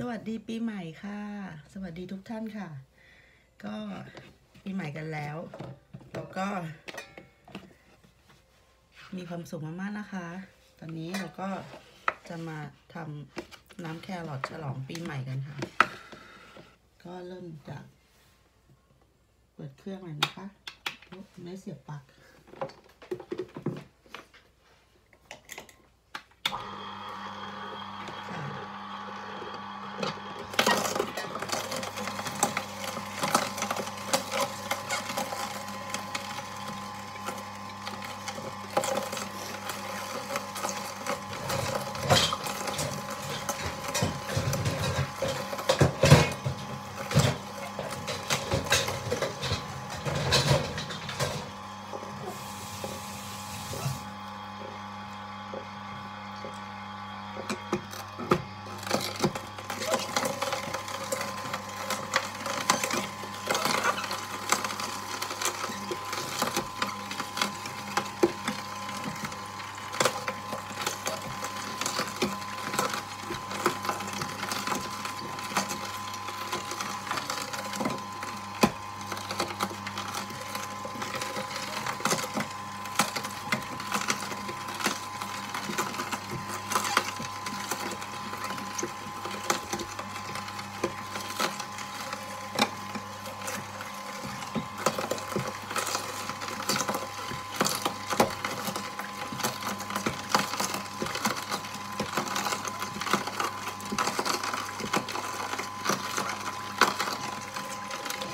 สวัสดีปีใหม่ค่ะ สวัสดีทุกท่านค่ะ ก็ปีใหม่กันแล้วแล้วก็ มีความสุขมากๆนะคะ ตอนนี้เราก็จะมาทำน้ำแครอทฉลองปีใหม่กันค่ะ ก็เริ่มจากเปิดเครื่องเลยนะคะโอ๊ะไม่เสียบปลั๊กค่ะ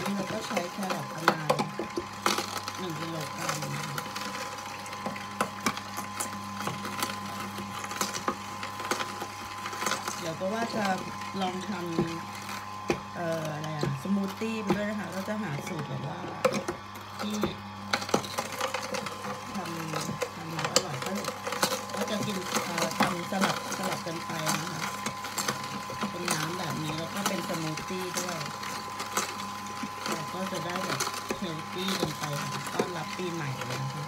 นี่เราก็ใช้แครอทประมาณหนึ่งกิโลกรัมนะคะเดี๋ยวก็ว่า จะลองทำเอ่ออะไรอะสมูทตี้ไปด้วยนะคะ ก็จะหาสูตรแบบว่าที่ทำทำแล้วอร่อยก็ก็จะกินเอ่อทำสลับสลับกันไปนะคะเป็นน้ำแบบนี้แล้วก็เป็นสมูทตี้ด้วยเราก็จะได้แบบ healthy กันไปต้อนรับปีใหม่เลยนะคะ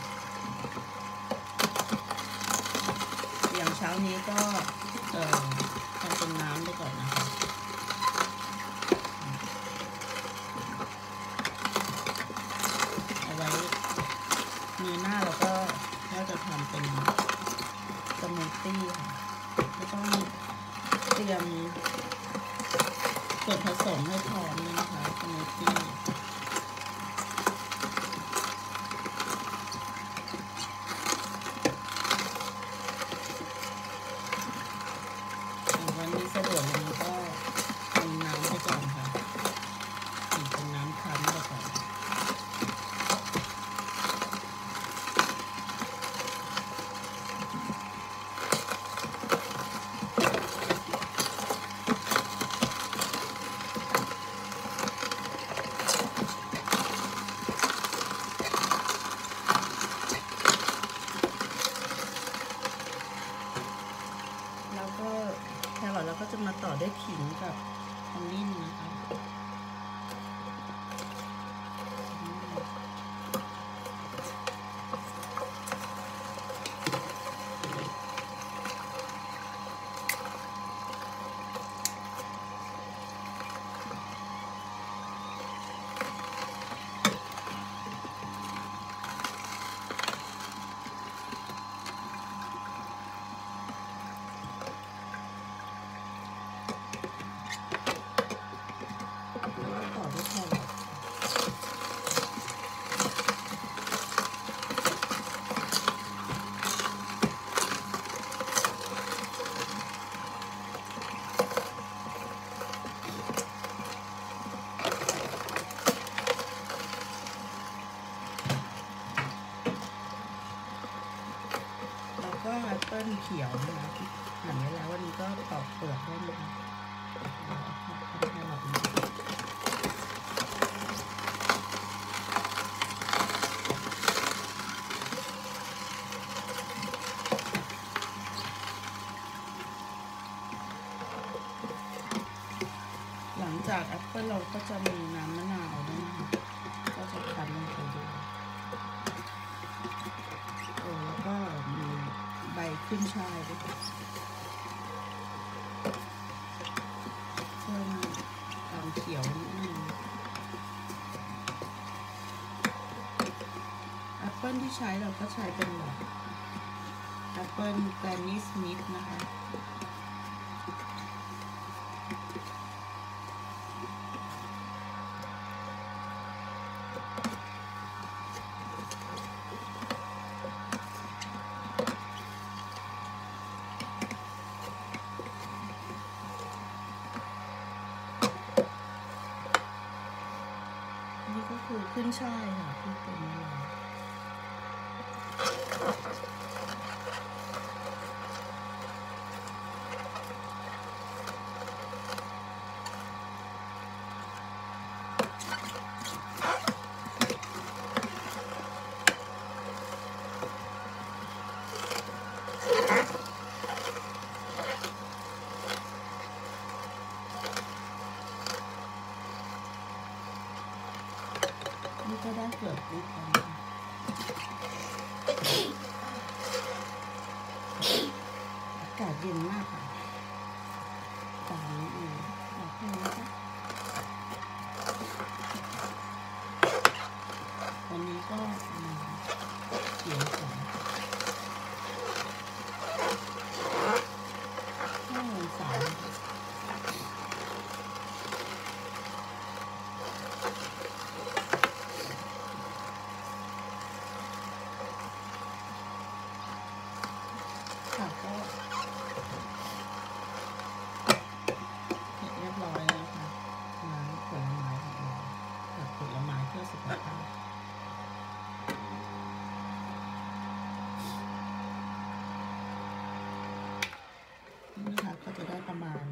อย่างเช้านี้ก็เอ่อ เป็นน้ำไปก่อนนะคะเอาไว้มีหน้าเราก็เราจะทำเป็นสมูทตี้ค่ะก็ต้องเตรียมส่วนผสมให้พร้อมเลยนะคะสมูทตี้ อย่างวันนี้สะดวกวันนี้ก็ทำน้ำไปก่อนค่ะเป็นน้ำคั้นไปก่อน แล้วก็แครอทเราก็จะมาต่อด้วยขิงกับขมิ้นนะคะ ขึ้นฉ่ายด้วยเพิ่มความเขียวนิดนึงแอปเปิลที่ใช้เราก็ใช้เป็นแบบแอปเปิล Granny Smith นะคะ ก็คือขึ้นช่ายค่ะที่เป็นนี่เลยนี่ก็ได้เกือบลิตรแล้วนะคะอากาศ เย็นมากค่ะตามนี้เองโอเคนะคะวันนี้ก็มาเขียนของห้าโมงสามนะคะ ค่ะก็เสร็จเรียบร้อยแล้วค่ะน้ำผลไม้ของเราผักผลไม้เพื่อสุขภาพนี่นะคะก็จะได้ ประมาณ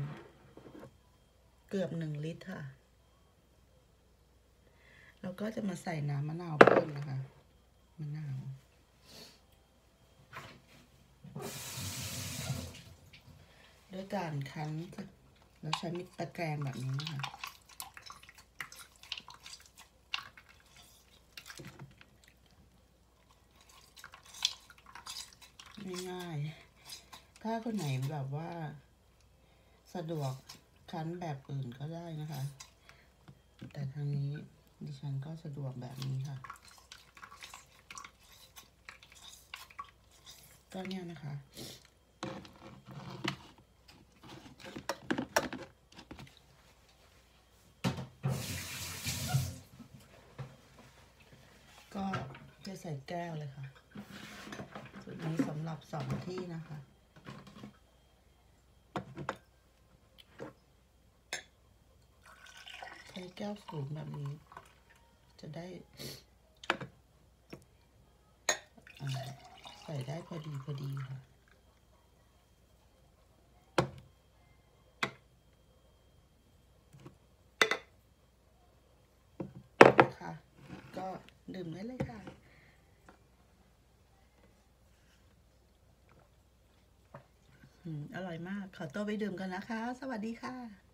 เกือบหนึ่งลิตรค่ะ แล้วก็จะมาใส่น้ำมะนาวเพิ่มนะคะ มะนาวด้วยการคั้นแล้วใช้มิตะแกรงแบบนี้นะคะง่ายๆถ้าคนไหนแบบว่า สะดวกคั้นแบบอื่นก็ได้นะคะ แต่ทางนี้ดิฉันก็สะดวกแบบนี้ค่ะ ก็เนี่ยนะคะ ก็จะใส่แก้วเลยค่ะสูตรนี้สำหรับสองที่นะคะ ช้แก้วสูงแบบนี้ จะได้ ใส่ได้พอดีพอดีค่ะค่ะก็ดื่มได้เลยค่ะอร่อยมาก ขอตัวไปดื่มกันนะคะ สวัสดีค่ะ